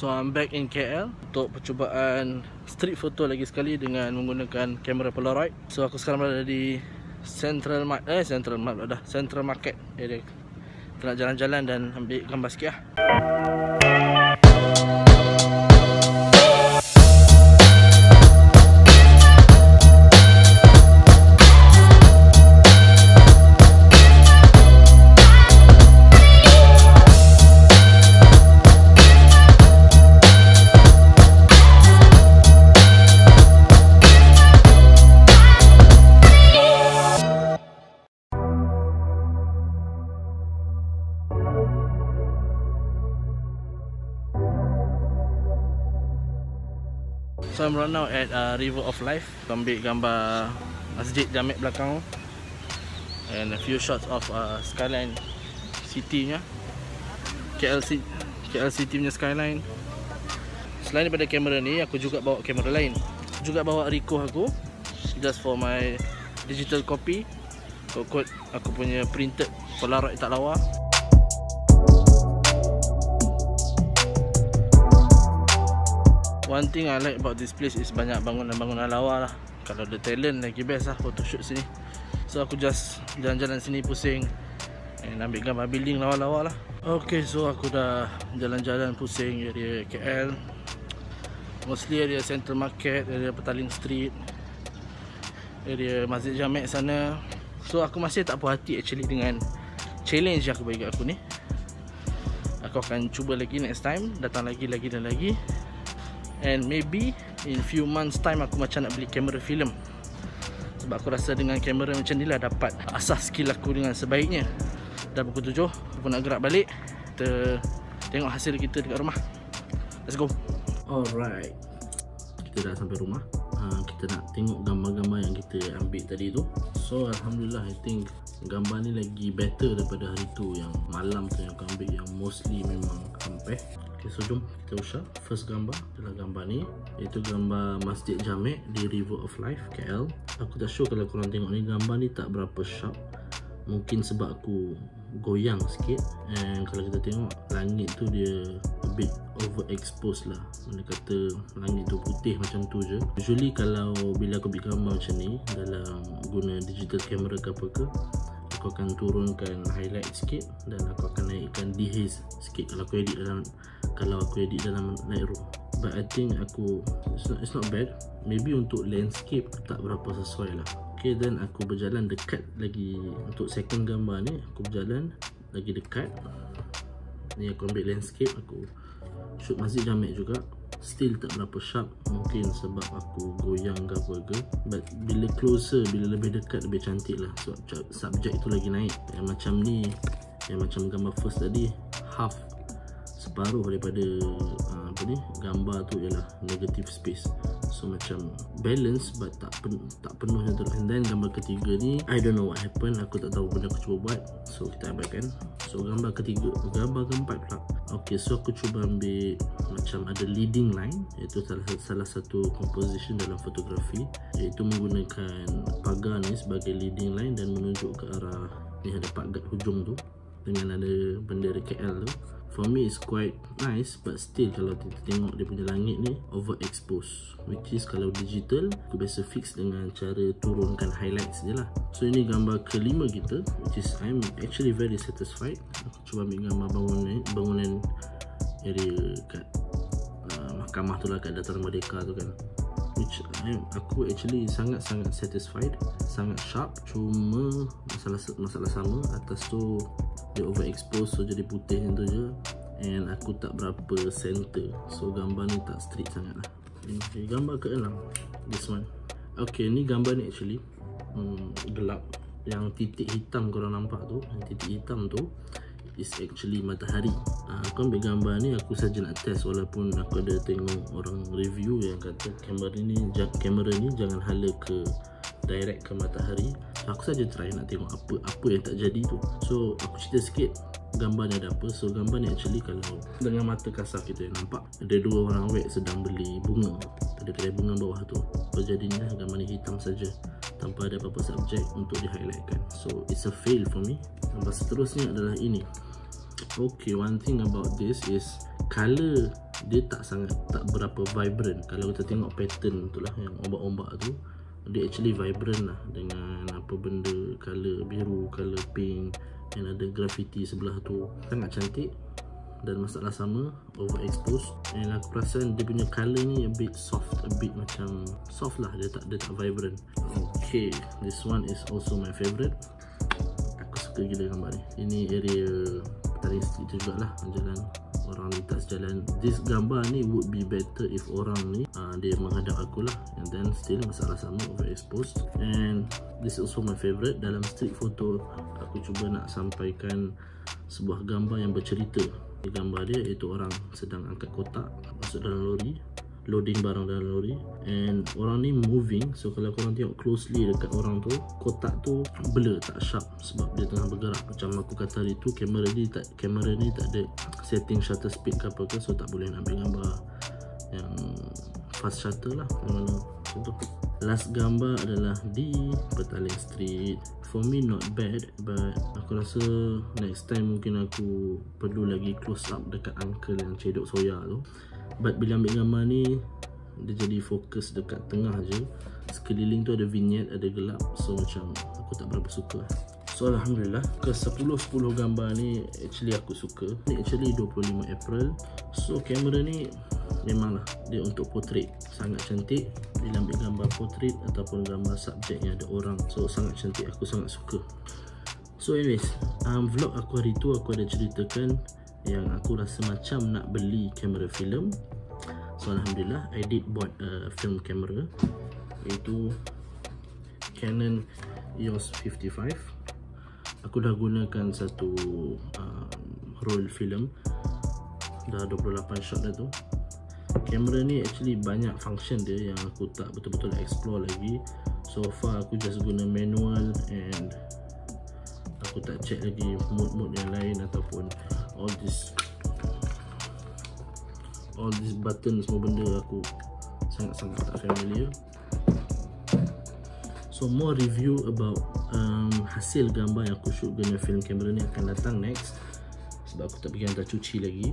So I'm back in KL untuk percubaan street photo lagi sekali dengan menggunakan kamera Polaroid. So aku sekarang berada di Central Market eh Central Market dah Central Market area. Kita nak jalan-jalan dan ambil gambar sikit lah. So I'm right now at uh, River of Life. Ambil gambar Masjid Jamek belakang. And a few shots of uh, skyline City nya KL, KL City punya skyline. Selain daripada kamera ni Aku juga bawa kamera lain. Juga bawa Ricoh aku. Just for my digital copy. Kod-kod aku punya printed Polaroid tak lawa One thing I like about this place is banyak bangunan-bangunan lawa lah. Kalau ada talent lagi best lah photoshoot sini. So aku just jalan-jalan sini pusing And ambil gambar building lawa-lawa lah. Okay so aku dah jalan-jalan pusing area KL Mostly area Central Market, area Petaling Street Area Masjid Jamek sana. So aku masih tak puas hati actually dengan challenge yang aku bagi aku ni. Aku akan cuba lagi next time Datang lagi, lagi dan lagi And maybe in few months time aku macam nak beli kamera film. Sebab aku rasa dengan kamera macam ni lah dapat asas skill aku dengan sebaiknya. Dah pukul 7, aku nak gerak balik. Kita tengok hasil kita dekat rumah. Let's go. Alright. Kita dah sampai rumah. Uh, Kita nak tengok gambar-gambar yang kita ambil tadi tu. So Alhamdulillah I think gambar ni lagi better daripada hari tu. Yang malam tu yang aku ambil yang mostly memang sampai Okay, so jom kita usah. First gambar adalah gambar ni Iaitu gambar Masjid Jamek di River of Life, KL Aku tak sure kalau korang tengok ni Gambar ni tak berapa sharp. Mungkin sebab aku goyang sikit. And kalau kita tengok Langit tu dia a bit overexposed lah. Mana kata langit tu putih macam tu je. Usually kalau bila aku ambil gambar macam ni Dalam guna digital camera ke apa ke aku akan turunkan highlight sikit dan aku akan naikkan dehaze sikit kalau aku edit dalam kalau aku edit dalam Lightroom. But I think aku it's not, it's not bad. Maybe untuk landscape tak berapa sesuai lah. Ok then aku berjalan dekat lagi. Untuk second gambar ni aku berjalan lagi dekat. Ni aku ambil landscape aku shoot masjid jamek juga still tak berapa sharp mungkin sebab aku goyang ke apa ke. But bila closer bila lebih dekat lebih cantik lah. Sebab subjek tu lagi naik. Yang macam ni yang macam gambar first tadi half separuh daripada uh, apa ni gambar tu ialah negative space. So macam balance but tak pen, tak penuh yang terus and then gambar ketiga ni I don't know what happened. Aku tak tahu benda aku cuba buat. So kita abaikan. So gambar ketiga gambar keempat pula. Ok so aku cuba ambil macam ada leading line. Iaitu salah, salah satu composition dalam fotografi. Iaitu menggunakan pagar ni sebagai leading line dan menunjuk ke arah ni ada pagar hujung tu dengan ada bendera KL tu for me it's quite nice but still kalau kita tengok dia punya langit ni overexposed. Which is kalau digital aku biasa fix dengan cara turunkan highlights je lah. So ini gambar kelima kita which is I'm actually very satisfied. Aku cuba ambil gambar bangunan bangunan area kat uh, mahkamah tu lah kat Dataran Merdeka tu kan. Which I'm, aku actually sangat-sangat satisfied sangat sharp. Cuma masalah masalah sama atas tu dia overexposed so jadi putih macam tu je. And aku tak berapa center so gambar ni tak straight sangat lah. Okay, gambar ke-6 this one. Ok ni gambar ni actually hmm, gelap. Yang titik hitam korang nampak tu yang titik hitam tu is actually matahari. Uh, aku ambil gambar ni aku saja nak test walaupun aku ada tengok orang review yang kata kamera ni kamera ni jangan hala ke direct ke matahari aku saja try nak tengok apa apa yang tak jadi tu. So aku cerita sikit gambar ni ada apa. So gambar ni actually kalau dengan mata kasar kita yang nampak ada dua orang awet sedang beli bunga. Ada kedai bunga bawah tu. Apa jadinya gambar ni hitam saja. Tanpa ada apa-apa subjek untuk di highlightkan so it's a fail for me. Gambar seterusnya adalah ini. Okay one thing about this is color dia tak sangat tak berapa vibrant. Kalau kita tengok pattern tu lah yang ombak-ombak tu dia actually vibrant lah dengan apa benda color biru color pink dan ada graffiti sebelah tu. Sangat cantik dan masalah sama overexposed. And aku perasan dia punya color ni a bit soft a bit macam soft lah. Dia tak dia tak vibrant. Okay this one is also my favorite aku suka gila gambar ni. Ini area Petaling Street tu jugalah jalan orang lintas jalan. This gambar ni would be better if orang ni uh, dia menghadap aku lah. And then still masalah sama overexposed. And this is also my favorite. Dalam street photo aku cuba nak sampaikan sebuah gambar yang bercerita. Gambar dia iaitu orang sedang angkat kotak masuk dalam lori loading barang dalam lori. And orang ni moving so kalau korang tengok closely dekat orang tu kotak tu blur tak sharp sebab dia tengah bergerak. Macam aku kata hari tu kamera ni tak kamera ni tak ada setting shutter speed ke apa ke so tak boleh ambil gambar. Yang fast shutter lah mana contoh last gambar adalah di Petaling Street. For me not bad but aku rasa next time mungkin aku perlu lagi close up dekat uncle yang cedok soya tu but bila ambil gambar ni dia jadi fokus dekat tengah je. Sekeliling tu ada vignette ada gelap. So macam aku tak berapa suka. So Alhamdulillah ke 10-10 gambar ni actually aku suka. Ni actually 25 April. So kamera ni memanglah dia untuk portrait Sangat cantik. Bila ambil gambar portrait ataupun gambar subjek yang ada orang So sangat cantik. Aku sangat suka. So anyways um, Vlog aku hari tu aku ada ceritakan Yang aku rasa macam nak beli kamera film So Alhamdulillah I did bought a film camera. Iaitu Canon EOS 55 aku dah gunakan satu um, roll film dah 28 shot dah tu. Kamera ni actually banyak function dia yang aku tak betul-betul explore lagi. So far aku just guna manual and aku tak check lagi mode-mode yang lain ataupun all this all this button semua benda aku sangat-sangat tak familiar. So more review about um, hasil gambar yang aku shoot guna film kamera ni akan datang next. Sebab aku tak pergi hantar cuci lagi.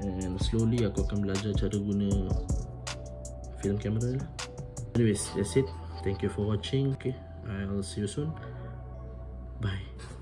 And slowly aku akan belajar cara guna film kamera lah. Anyways that's it. Thank you for watching. Okay I'll see you soon. Bye